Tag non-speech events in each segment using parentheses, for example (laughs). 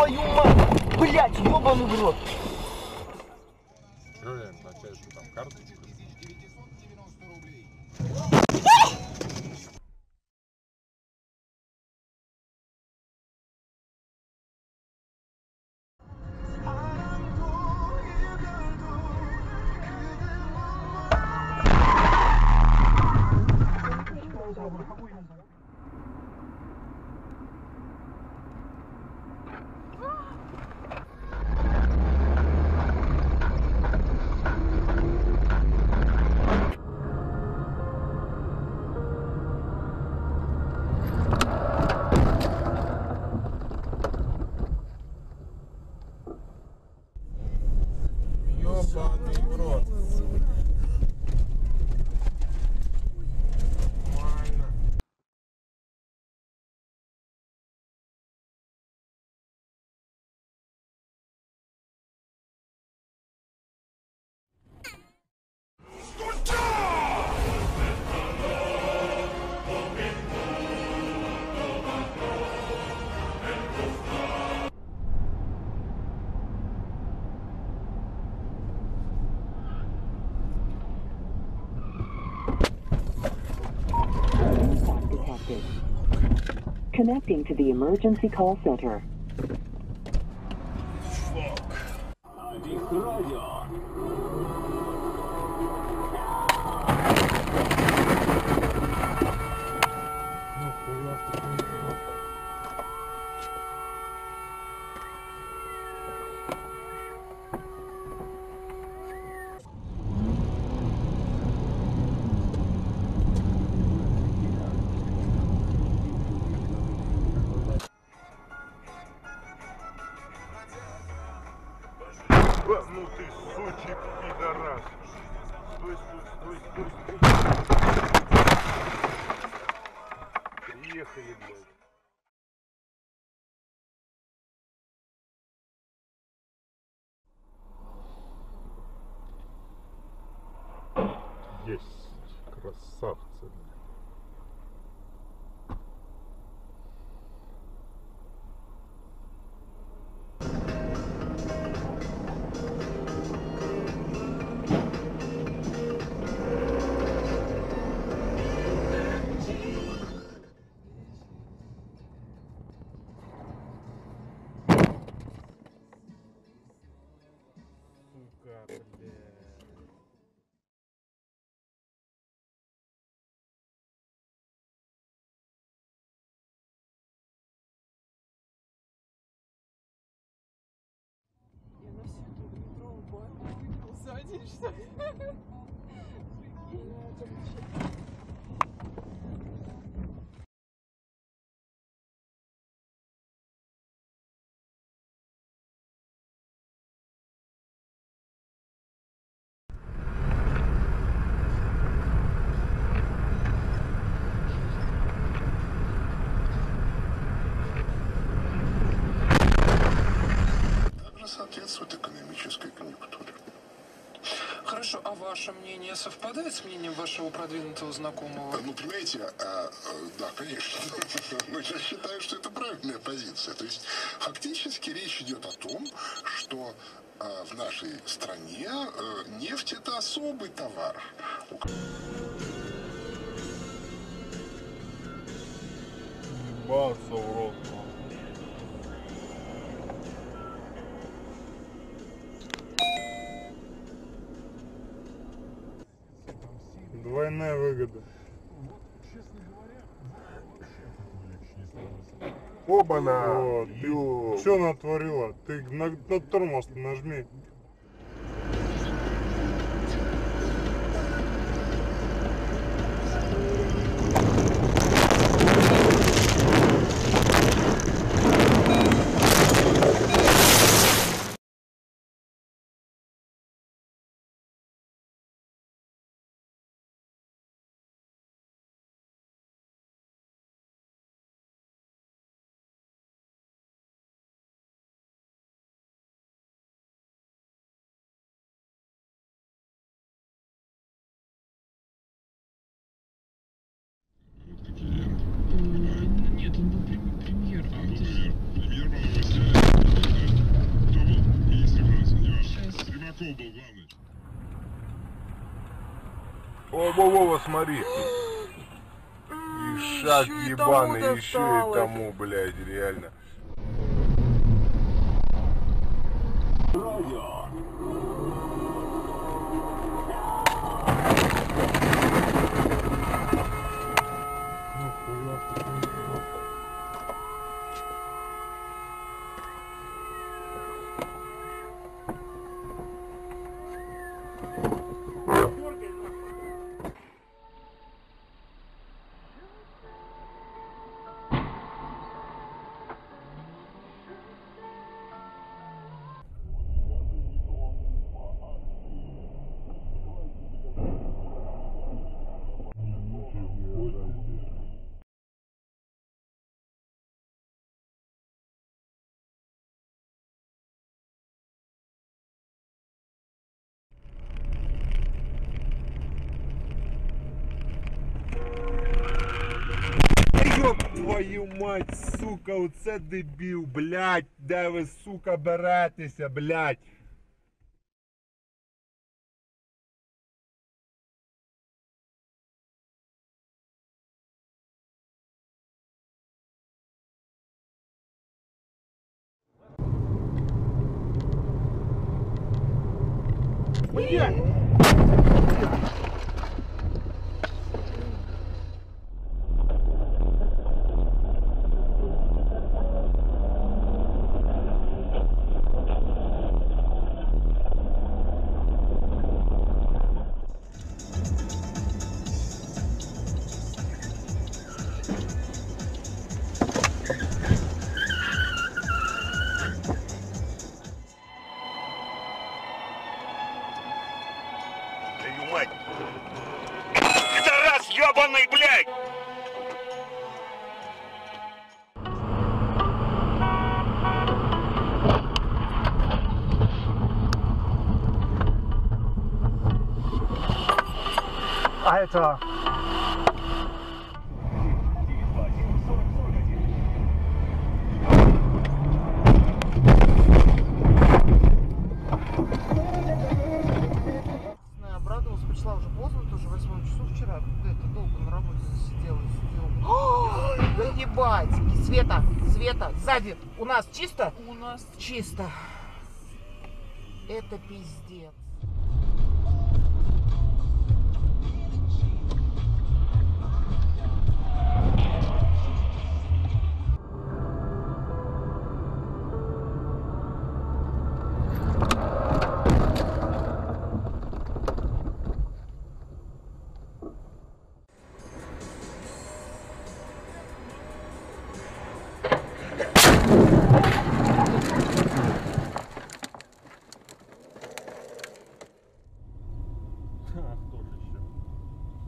твою мать! Блять, ёбаный в рот! Рот. Connecting to the emergency call center. Ну Приехали, блядь. Сука, блядь. Я на всю эту метровую банку выиграл за день, что ли? (laughs) Прикинь, Хорошо, а ваше мнение совпадает с мнением вашего продвинутого знакомого? Ну, понимаете, а, э, да, конечно. Но (laughs) я считаю, что это правильная позиция. То есть, фактически речь идет о том, что а, в нашей стране э, нефть это особый товар. Ебаться в рот. Двойная выгода. Оба-на! Вот. Ё. Что натворила? Ты на, на тормоз нажми. Во-во-во, смотри. И шаг Ещё и ебаный, тому еще и тому, блядь, реально. Ёб твою мать, сука, оце дебіл, блядь, де ви, сука, беретеся, блядь. Твою мать. Пидорас ёбаный, блядь! Alter. Да ебать! Света, Света, сзади у нас чисто? У нас Чисто. Это пиздец.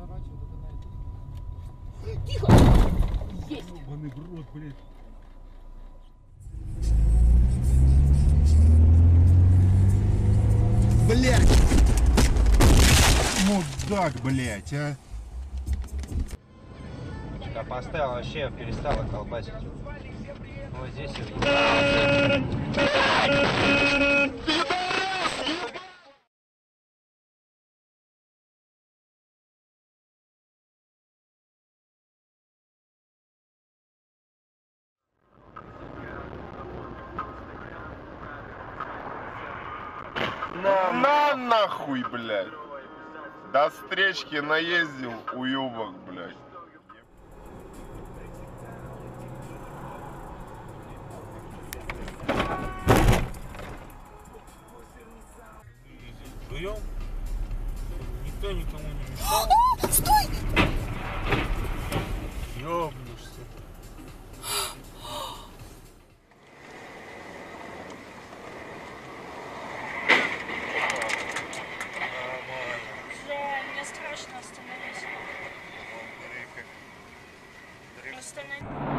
Давайте догоняйте. Ебаный в рот, блядь. Блядь! Мудак, блядь, а! Я поставил вообще перестала колбасить. Вот здесь и На, на нахуй, блядь! До встречки наездил, уебок, блядь. Вдвоем? Никто никому не мешал. Стой! Ёбнешься. してない。